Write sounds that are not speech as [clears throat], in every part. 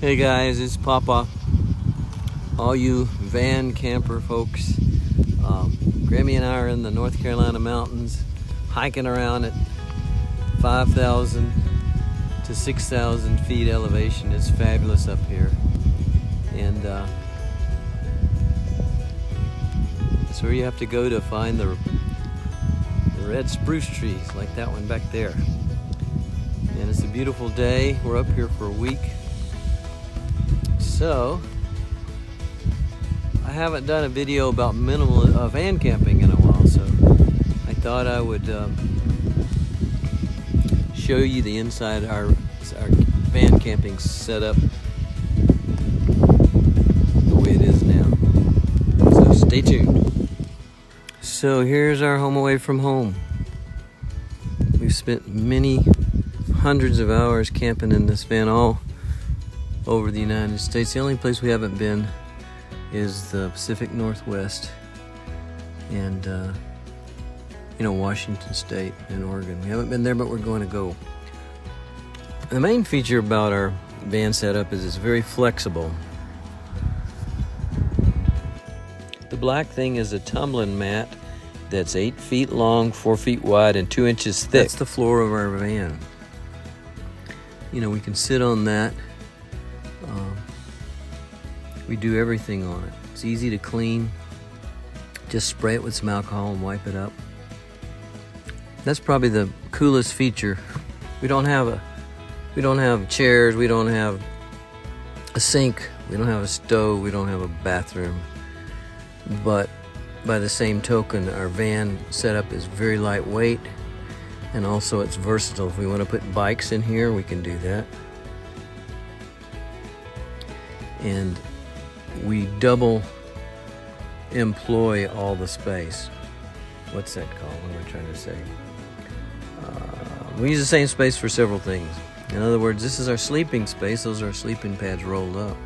Hey guys, it's Papa. All you van camper folks, um, Grammy and I are in the North Carolina mountains, hiking around at 5,000 to 6,000 feet elevation. It's fabulous up here. And uh, that's where you have to go to find the, the red spruce trees, like that one back there. And it's a beautiful day. We're up here for a week. So, I haven't done a video about minimal uh, van camping in a while, so I thought I would um, show you the inside our our van camping setup the way it is now. So stay tuned. So here's our home away from home. We've spent many hundreds of hours camping in this van all over the United States. The only place we haven't been is the Pacific Northwest and, uh, you know, Washington State and Oregon. We haven't been there, but we're going to go. The main feature about our van setup is it's very flexible. The black thing is a tumbling mat that's eight feet long, four feet wide, and two inches thick. That's the floor of our van. You know, we can sit on that we do everything on it. It's easy to clean. Just spray it with some alcohol and wipe it up. That's probably the coolest feature. We don't have a we don't have chairs, we don't have a sink, we don't have a stove, we don't have a bathroom. But by the same token, our van setup is very lightweight and also it's versatile. If we want to put bikes in here, we can do that and we double employ all the space. What's that called? What am I trying to say? Uh, we use the same space for several things. In other words, this is our sleeping space. Those are our sleeping pads rolled up.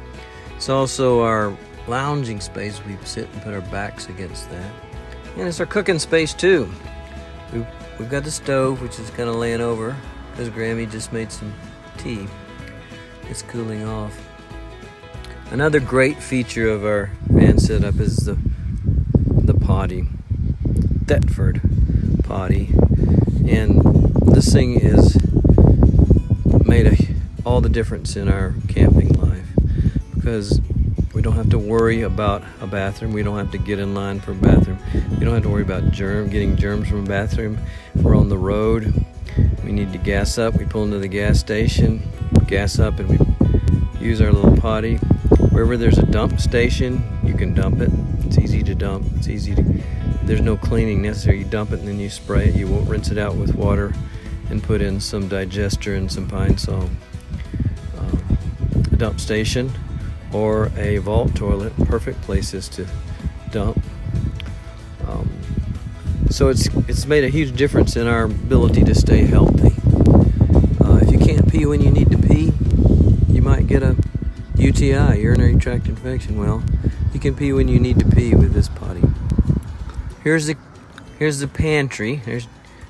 It's also our lounging space. We sit and put our backs against that. And it's our cooking space too. We've, we've got the stove, which is kind of laying over because Grammy just made some tea. It's cooling off. Another great feature of our van setup is the the potty, Thetford potty, and this thing is made a, all the difference in our camping life because we don't have to worry about a bathroom. We don't have to get in line for a bathroom. We don't have to worry about germ getting germs from a bathroom. If We're on the road. We need to gas up. We pull into the gas station, gas up, and we use our little potty Wherever there's a dump station, you can dump it. It's easy to dump. It's easy to, there's no cleaning necessary. You dump it and then you spray it. You won't rinse it out with water and put in some digester and some Pine-Sol. Um, a dump station or a vault toilet, perfect places to dump. Um, so it's it's made a huge difference in our ability to stay healthy. Uh, if you can't pee when you need to pee, you might get a UTI, urinary tract infection. Well, you can pee when you need to pee with this potty. Here's the here's the pantry. There's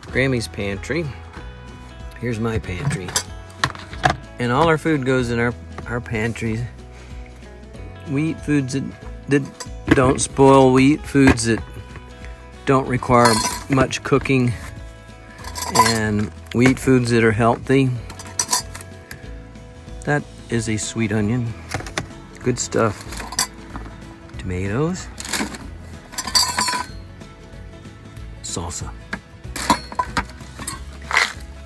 Grammy's pantry. Here's my pantry. And all our food goes in our our pantries. We eat foods that, that don't spoil. We eat foods that don't require much cooking. And we eat foods that are healthy. That is a sweet onion. Good stuff. Tomatoes. Salsa.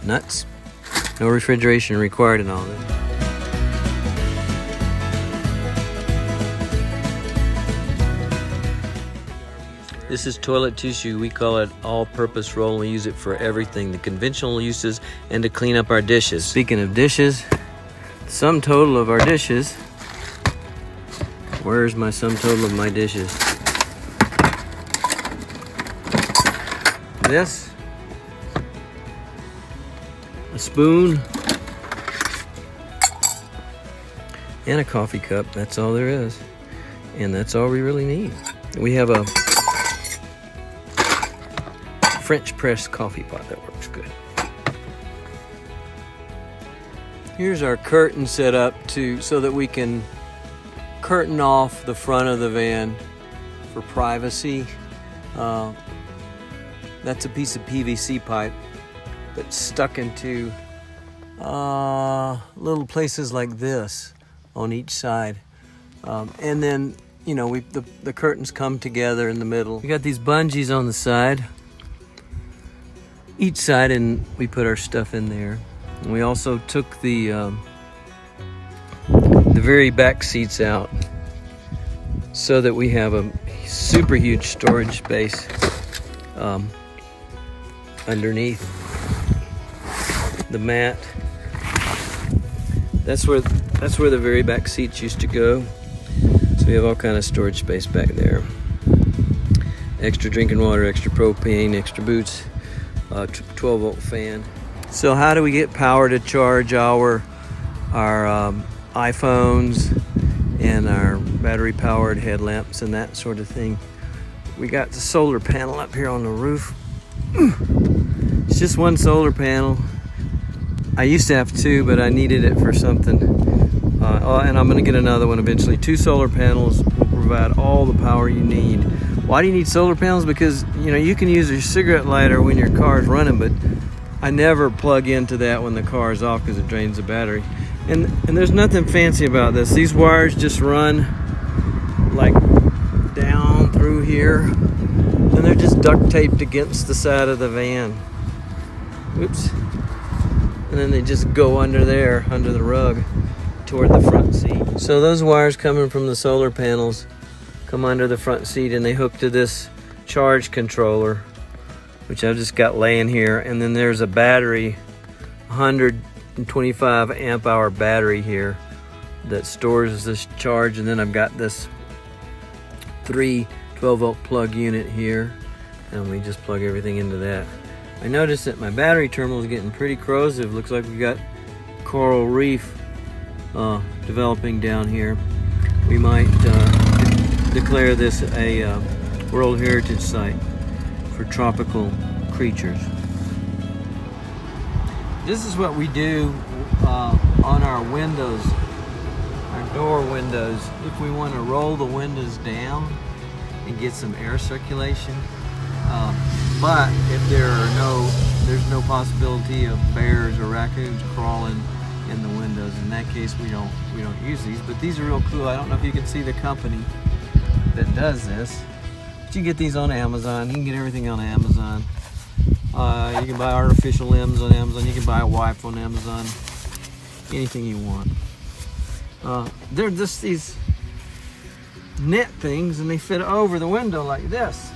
Nuts. No refrigeration required in all this. This is toilet tissue. We call it all-purpose roll. We use it for everything, the conventional uses and to clean up our dishes. Speaking of dishes, sum total of our dishes Where's my sum total of my dishes? This, a spoon, and a coffee cup. That's all there is. And that's all we really need. We have a French press coffee pot that works good. Here's our curtain set up to so that we can curtain off the front of the van for privacy. Uh, that's a piece of PVC pipe that's stuck into uh, little places like this on each side. Um, and then, you know, we the, the curtains come together in the middle. We got these bungees on the side, each side, and we put our stuff in there. And we also took the um, the very back seats out so that we have a super huge storage space um, underneath the mat. That's where that's where the very back seats used to go. So we have all kind of storage space back there. Extra drinking water, extra propane, extra boots, uh, 12 volt fan. So how do we get power to charge our our um, iPhones and our battery powered headlamps and that sort of thing? We got the solar panel up here on the roof. [clears throat] It's just one solar panel. I used to have two, but I needed it for something. Uh, oh, and I'm gonna get another one eventually. Two solar panels will provide all the power you need. Why do you need solar panels? Because you know you can use your cigarette lighter when your car is running, but I never plug into that when the car is off because it drains the battery. And and there's nothing fancy about this. These wires just run like down through here, and they're just duct taped against the side of the van. Oops and then they just go under there, under the rug, toward the front seat. So those wires coming from the solar panels come under the front seat and they hook to this charge controller, which I've just got laying here. And then there's a battery, 125 amp hour battery here that stores this charge. And then I've got this three 12 volt plug unit here and we just plug everything into that. I noticed that my battery terminal is getting pretty corrosive. Looks like we've got coral reef uh, developing down here. We might uh, declare this a uh, World Heritage Site for tropical creatures. This is what we do uh, on our windows, our door windows. If we want to roll the windows down and get some air circulation, um, but if there are no, there's no possibility of bears or raccoons crawling in the windows. In that case, we don't we don't use these. But these are real cool. I don't know if you can see the company that does this. But you can get these on Amazon. You can get everything on Amazon. Uh, you can buy artificial limbs on Amazon. You can buy a wife on Amazon. Anything you want. Uh, they're just these net things, and they fit over the window like this.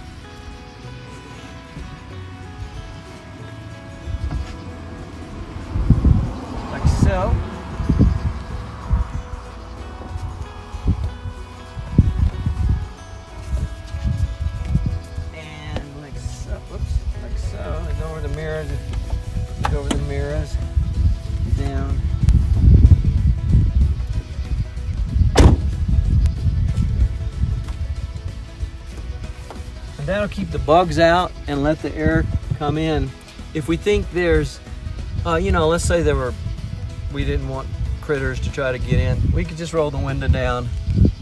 And that'll keep the bugs out and let the air come in. If we think there's, uh, you know, let's say there were we didn't want critters to try to get in, we could just roll the window down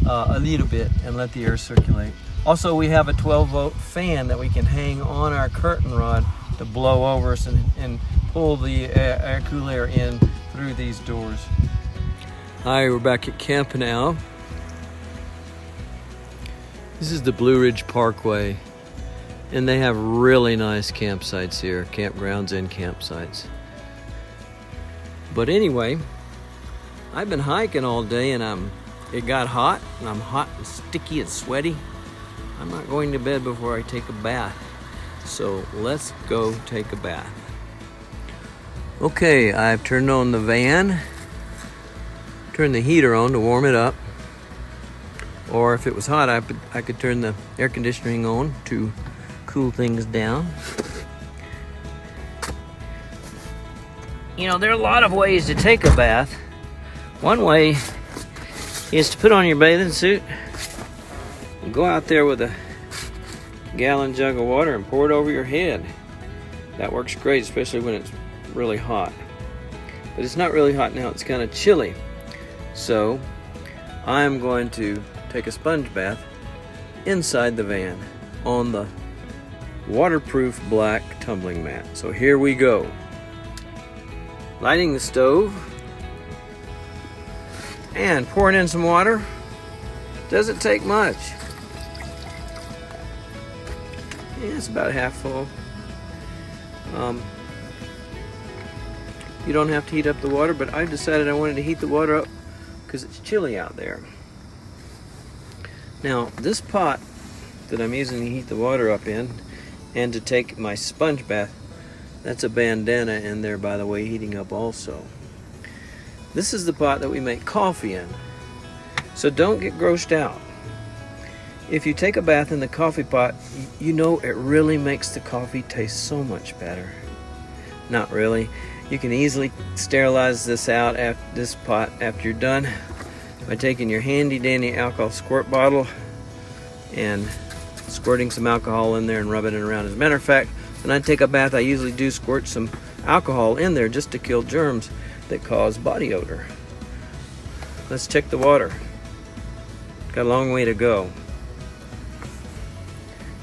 uh, a little bit and let the air circulate. Also, we have a 12 volt fan that we can hang on our curtain rod to blow over us and, and pull the air, air cool air in through these doors. Hi, we're back at camp now. This is the Blue Ridge Parkway, and they have really nice campsites here, campgrounds and campsites. But anyway, I've been hiking all day and I'm it got hot and I'm hot and sticky and sweaty. I'm not going to bed before I take a bath. So let's go take a bath. Okay, I've turned on the van, turned the heater on to warm it up. Or if it was hot, I I could turn the air conditioning on to cool things down. You know, there are a lot of ways to take a bath. One way is to put on your bathing suit and go out there with a gallon jug of water and pour it over your head. That works great, especially when it's really hot. but it's not really hot now. It's kind of chilly. So I'm going to take a sponge bath inside the van on the waterproof black tumbling mat. So here we go. Lighting the stove and pouring in some water. Doesn't take much. Yeah, it's about half full. Um, you don't have to heat up the water, but I've decided I wanted to heat the water up because it's chilly out there. Now, this pot that I'm using to heat the water up in and to take my sponge bath, that's a bandana in there, by the way, heating up also. This is the pot that we make coffee in. So don't get grossed out. If you take a bath in the coffee pot, you know it really makes the coffee taste so much better. Not really. You can easily sterilize this out after this pot after you're done by taking your handy dandy alcohol squirt bottle and squirting some alcohol in there and rubbing it around. As a matter of fact, when I take a bath, I usually do squirt some alcohol in there just to kill germs that cause body odor. Let's check the water. Got a long way to go.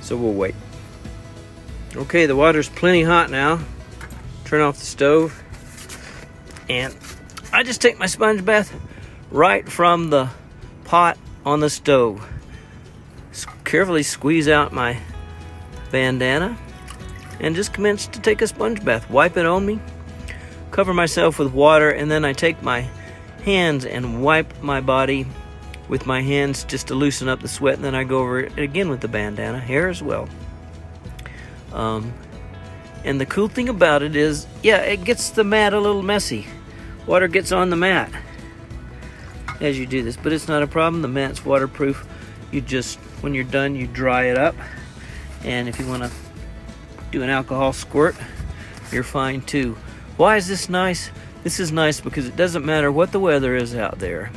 So we'll wait. Okay, the water's plenty hot now turn off the stove, and I just take my sponge bath right from the pot on the stove. Carefully squeeze out my bandana and just commence to take a sponge bath. Wipe it on me, cover myself with water, and then I take my hands and wipe my body with my hands just to loosen up the sweat, and then I go over it again with the bandana, hair as well. Um, and the cool thing about it is, yeah, it gets the mat a little messy. Water gets on the mat as you do this, but it's not a problem. The mat's waterproof. You just, when you're done, you dry it up. And if you want to do an alcohol squirt, you're fine too. Why is this nice? This is nice because it doesn't matter what the weather is out there.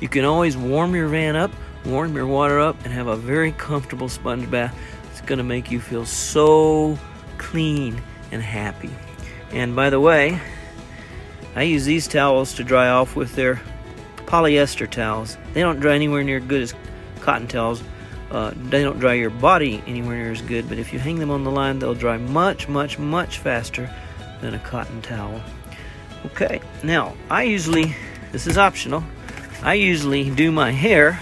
You can always warm your van up, warm your water up, and have a very comfortable sponge bath. It's going to make you feel so clean and happy. And by the way, I use these towels to dry off with their polyester towels. They don't dry anywhere near good as cotton towels. Uh, they don't dry your body anywhere near as good, but if you hang them on the line, they'll dry much, much, much faster than a cotton towel. Okay, now I usually, this is optional, I usually do my hair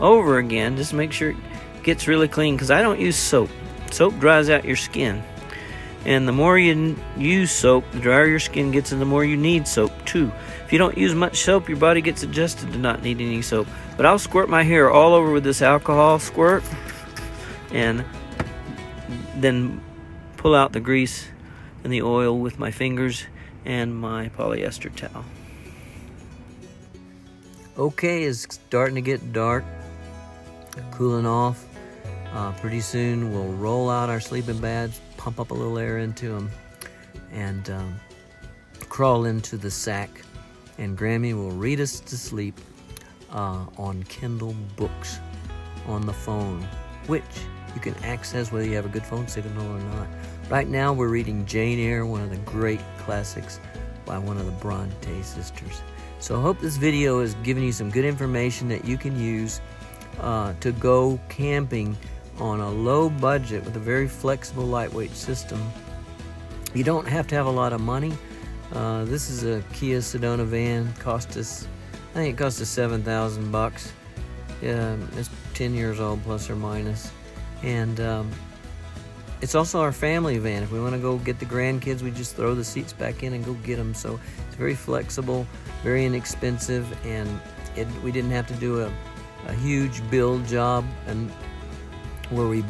over again just to make sure it gets really clean because I don't use soap. Soap dries out your skin. And the more you use soap, the drier your skin gets, and the more you need soap too. If you don't use much soap, your body gets adjusted to not need any soap. But I'll squirt my hair all over with this alcohol squirt and then pull out the grease and the oil with my fingers and my polyester towel. Okay, it's starting to get dark, cooling off. Uh, pretty soon we'll roll out our sleeping bags, pump up a little air into them, and um, crawl into the sack. And Grammy will read us to sleep uh, on Kindle books on the phone, which you can access whether you have a good phone signal or not. Right now we're reading Jane Eyre, one of the great classics by one of the Bronte sisters. So I hope this video has given you some good information that you can use uh, to go camping on a low budget with a very flexible, lightweight system. You don't have to have a lot of money. Uh, this is a Kia Sedona van. Cost us, I think it cost us seven thousand bucks. Yeah, it's ten years old plus or minus, and um, it's also our family van. If we want to go get the grandkids, we just throw the seats back in and go get them. So it's very flexible, very inexpensive, and it, we didn't have to do a, a huge build job and where we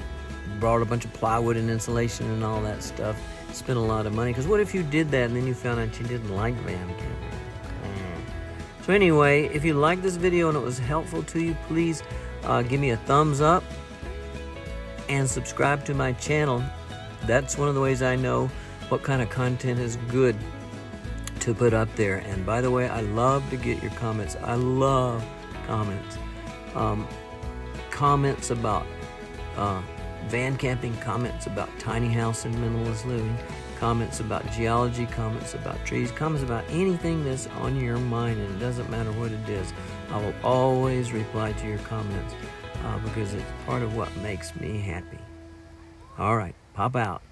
brought a bunch of plywood and insulation and all that stuff. Spent a lot of money. Because what if you did that and then you found out you didn't like van camping? So anyway, if you liked this video and it was helpful to you, please uh, give me a thumbs up and subscribe to my channel. That's one of the ways I know what kind of content is good to put up there. And by the way, I love to get your comments. I love comments. Um, comments about uh, van camping, comments about tiny house and minimalist living, comments about geology, comments about trees, comments about anything that's on your mind, and it doesn't matter what it is. I will always reply to your comments uh, because it's part of what makes me happy. All right, pop out.